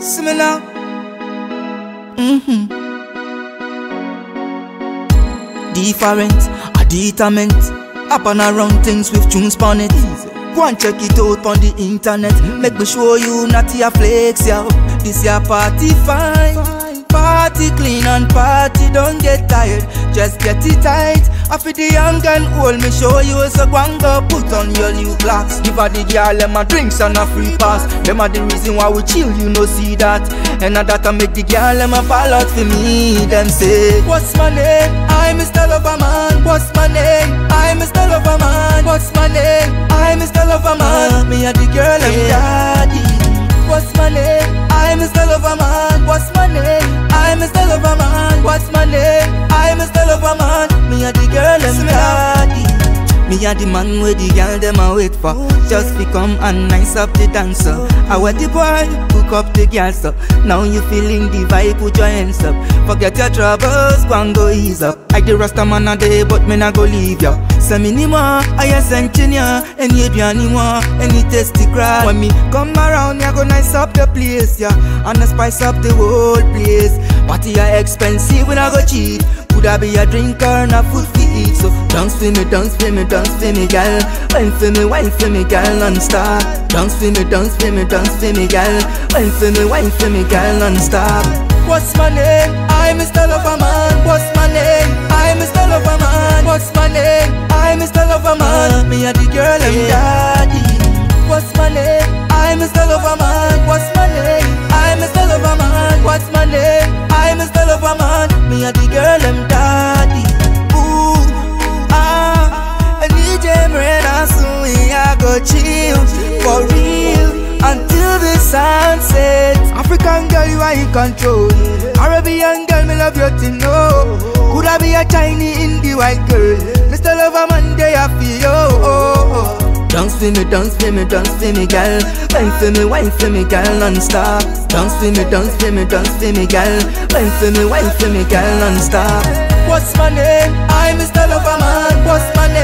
Now. Mm-hmm. Different, a determined. Up and around things with tunes on it. Go and check it out on the internet. Make me show you not your flex, yo. This your party fine. Party clean and party don't get tired. Just get it tight. I feel the young and old, me show you so go put on your new clocks. Give her the girl them a drinks and a free pass. Them are the reason why we chill, you know see that. And now that I make the girl them a fall out for me. Them say, What's my name? I'm Mr. Loverman. What's my name? I'm Mr. Loverman. What's my name? I'm Mr. Loverman. Me and the girl and daddy. What's my name? I'm Mr. Loverman. What's my name? I'm Mr. Loverman. What's my name? I'm Mr. Loverman. Me and the girl and daddy. Me and the man where the girl them a wait for. Just become a nice up the dancer. I want the boy hook up the girl so Now you feeling the vibe put your hands up. Forget your troubles go and go ease up. I the rasta man a day but me not go leave ya. Say me ni more I a engineer Any be anymore Any tasty crowd When me come around ya go nice up the place yeah And a spice up the whole place. Party a expensive when I go cheap could I be a drinker and a food for eat So dance for me, dance for me, dance for me, girl Wine for me, wine for me, girl, non-stop Dance for me, dance for me, dance for me, girl Wine for me, wine for me, girl, non-stop What's my name? I'm Mr. Loverman What's my name? I'm Mr. Loverman What's my name? I'm Mr. Loverman Me and the girl and daddy What's my name? I'm Mr. Loverman Me and the girl and daddy Ooh, ah And DJ Mrena soon we a go chill For real Until the sunset African girl you are in control Arabian girl me love your thing no Could I be a Chinese indie white girl Mr. Loverman day I feel yo oh, oh. Dance for me, dance for me, dance for me, girl. Wine for me, wine for me, girl, non-stop. Dance for me, dance for me, dance for me, girl. Wine for me, wine for me, girl, non-stop. What's my name? I'm Mr. Loverman. What's my name?